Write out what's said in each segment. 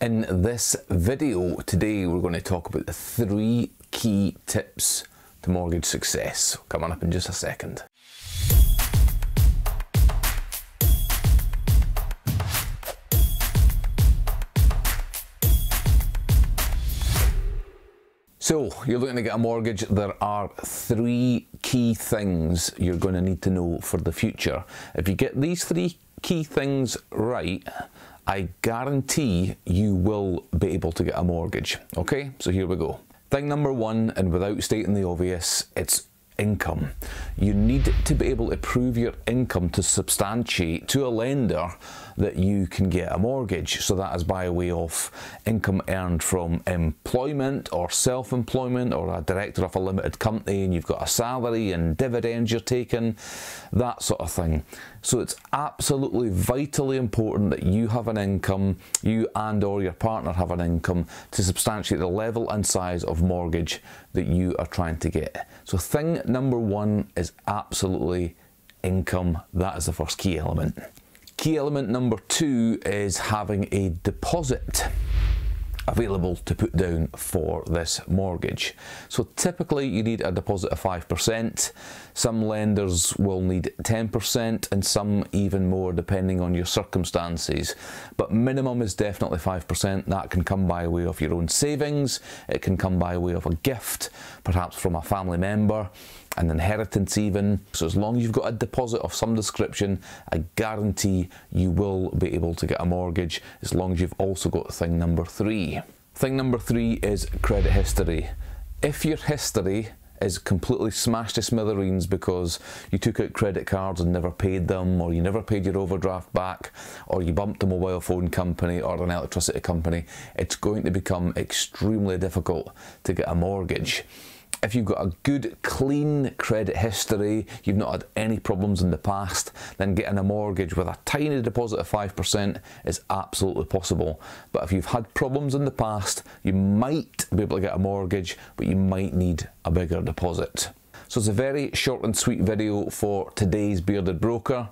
In this video today we're going to talk about the three key tips to mortgage success. Coming up in just a second. So, you're looking to get a mortgage. There are three key things you're going to need to know for the future. If you get these three key things right, I guarantee you will be able to get a mortgage. Okay, so here we go. Thing number one, and without stating the obvious, it's income. You need to be able to prove your income to substantiate to a lender that you can get a mortgage. So that is by way of income earned from employment or self-employment or a director of a limited company and you've got a salary and dividends you're taking, that sort of thing. So it's absolutely vitally important that you have an income, you and or your partner have an income to substantiate the level and size of mortgage that you are trying to get. So thing number one is absolutely income. That is the first key element. Key element number two is having a deposit available to put down for this mortgage. So typically you need a deposit of 5%. Some lenders will need 10% and some even more depending on your circumstances. But minimum is definitely 5%. That can come by way of your own savings. It can come by way of a gift, perhaps from a family member an inheritance even. So as long as you've got a deposit of some description, I guarantee you will be able to get a mortgage as long as you've also got thing number three. Thing number three is credit history. If your history is completely smashed to smithereens because you took out credit cards and never paid them, or you never paid your overdraft back, or you bumped a mobile phone company or an electricity company, it's going to become extremely difficult to get a mortgage if you've got a good, clean credit history, you've not had any problems in the past, then getting a mortgage with a tiny deposit of 5% is absolutely possible. But if you've had problems in the past, you might be able to get a mortgage, but you might need a bigger deposit. So it's a very short and sweet video for today's Bearded Broker.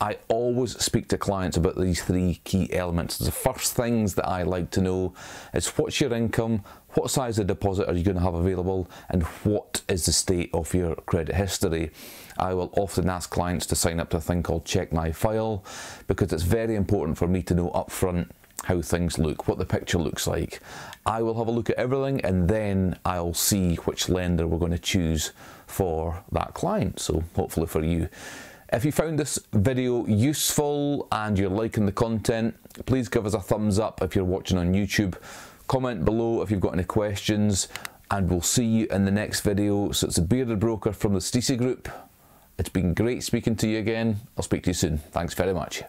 I always speak to clients about these three key elements. The first things that I like to know is what's your income, what size of deposit are you going to have available, and what is the state of your credit history. I will often ask clients to sign up to a thing called Check My File because it's very important for me to know upfront how things look, what the picture looks like. I will have a look at everything and then I'll see which lender we're going to choose for that client. So hopefully for you. If you found this video useful and you're liking the content, please give us a thumbs up if you're watching on YouTube. Comment below if you've got any questions and we'll see you in the next video. So it's a Bearded Broker from the Stisi Group. It's been great speaking to you again. I'll speak to you soon. Thanks very much.